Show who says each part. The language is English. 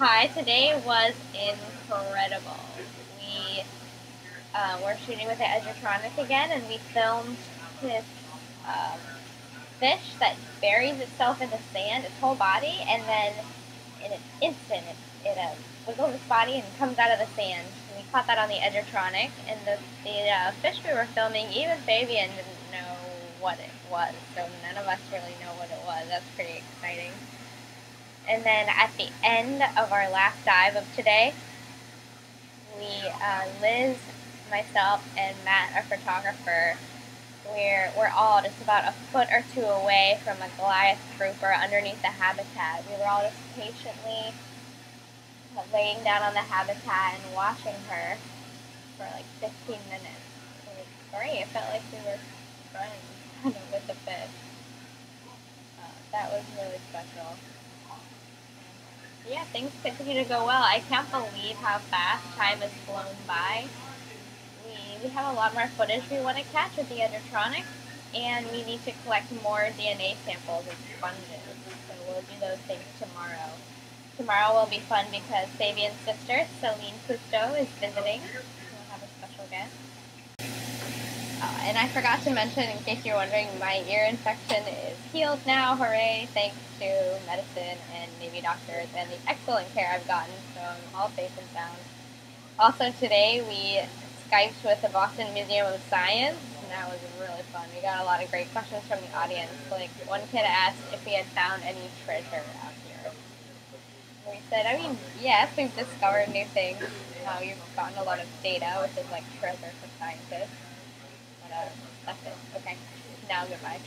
Speaker 1: Hi, today was incredible. We uh, were shooting with the Edgertronic again, and we filmed this um, fish that buries itself in the sand, its whole body, and then in an instant, it, it uh, wiggles its body and comes out of the sand. And we caught that on the Edgertronic, and the, the uh, fish we were filming, even Fabien didn't know what it was, so none of us really know what it was. That's pretty exciting. And then at the end of our last dive of today, we, uh, Liz, myself, and Matt, our photographer, we're, we're all just about a foot or two away from a Goliath grouper underneath the habitat. We were all just patiently laying down on the habitat and watching her for like 15 minutes. It was great. It felt like we were friends with the fish. Uh, that was really special yeah, things continue to go well. I can't believe how fast time has flown by. We, we have a lot more footage we want to catch with the Edgertronic, and we need to collect more DNA samples of sponges. So we'll do those things tomorrow. Tomorrow will be fun because Fabien's sister, Celine Cousteau, is visiting. We'll have a special guest. Uh, and I forgot to mention, in case you're wondering, my ear infection is healed now. Hooray! Thanks to medicine and Navy doctors and the excellent care I've gotten, so I'm all safe and sound. Also today we Skyped with the Boston Museum of Science, and that was really fun. We got a lot of great questions from the audience. Like one kid asked if we had found any treasure out here. We said, I mean, yes, we've discovered new things. Uh, we've gotten a lot of data, which is like treasure for scientists. But